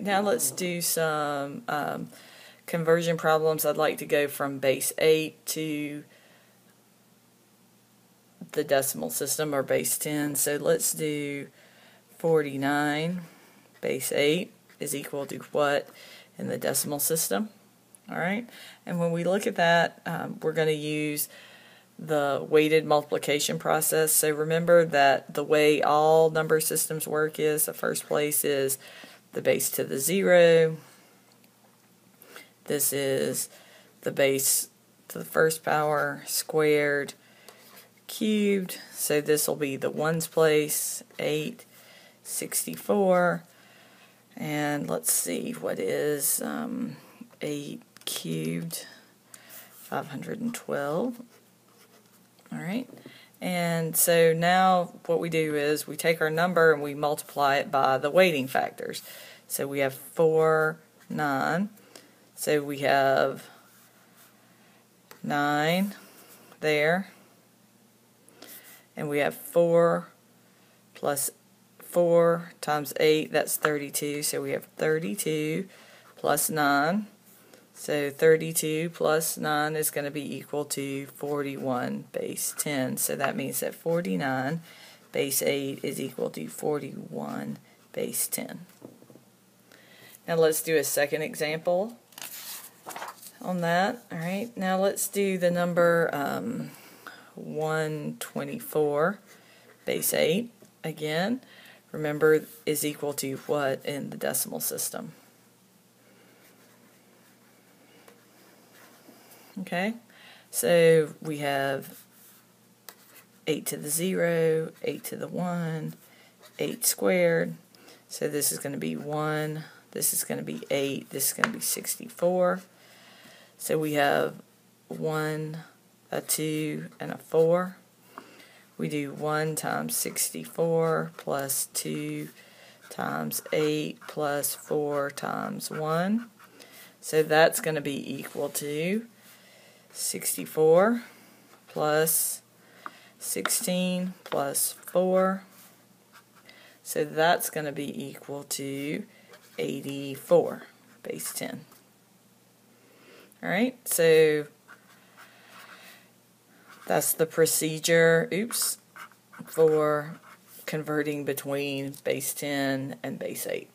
now let's do some um, conversion problems. I'd like to go from base 8 to the decimal system or base 10. So let's do 49 base 8 is equal to what in the decimal system. All right, and when we look at that, um, we're going to use the weighted multiplication process. So remember that the way all number systems work is the first place is the base to the zero. This is the base to the first power squared cubed. So this will be the ones place, 8, 64. And let's see, what is um, 8 cubed? 512. All right. And so now what we do is we take our number and we multiply it by the weighting factors. So we have 4, 9. So we have 9 there. And we have 4 plus 4 times 8, that's 32. So we have 32 plus 9. So 32 plus 9 is going to be equal to 41 base 10. So that means that 49 base 8 is equal to 41 base 10. Now let's do a second example on that. All right, now let's do the number um, 124 base 8 again. Remember, is equal to what in the decimal system? Okay, so we have 8 to the 0, 8 to the 1, 8 squared. So this is going to be 1, this is going to be 8, this is going to be 64. So we have 1, a 2, and a 4. We do 1 times 64 plus 2 times 8 plus 4 times 1. So that's going to be equal to 64 plus 16 plus 4. So that's going to be equal to 84, base 10. Alright, so that's the procedure, oops, for converting between base 10 and base 8.